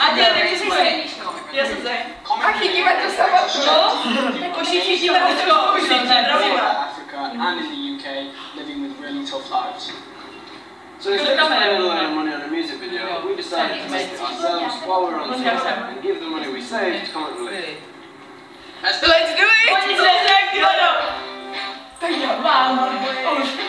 I did a dělej, jak jsi zej. Já jsem zej. A chytíme to samotnou. No, jako všichni chytíme to Africa and in the UK living with really tough lives. So instead of spending a lot of money on a music video, we decided to make it ourselves while we were on tour and give the money we saved to comic relief. Let's do it! Oni se řekli, ano. Tak já mám. Už, už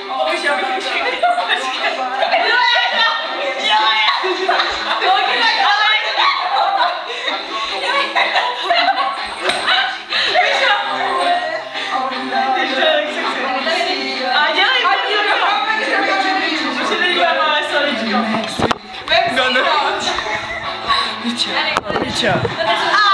Piča. Let's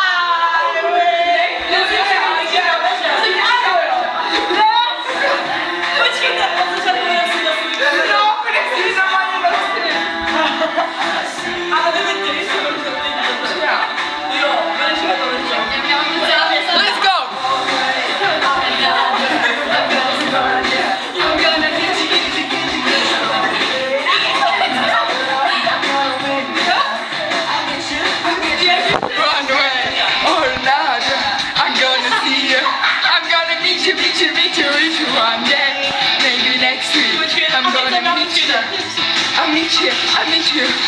meet you, meet you one day. Maybe next week. I'm gonna meet you. I'll meet you. I'll meet you.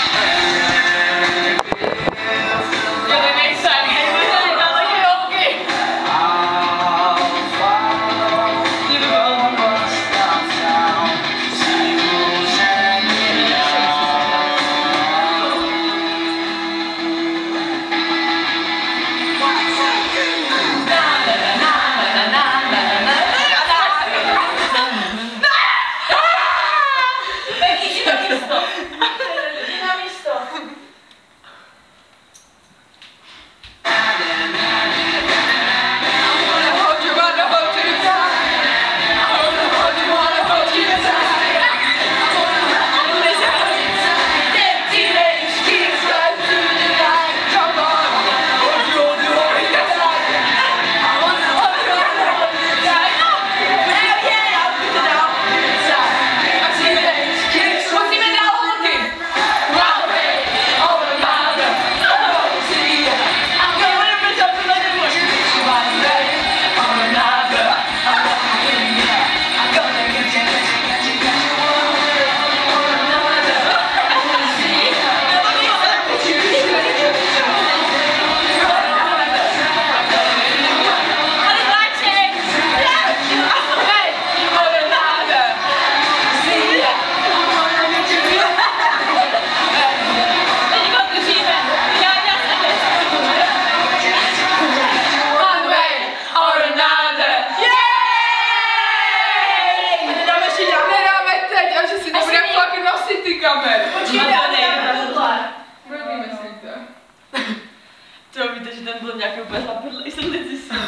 Víte, že ten byl nějaký úplně zapadlý, jsem nezjistil.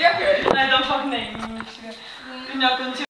Jaké? Ne, to fakt není. Měl končit